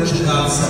çıkarsa.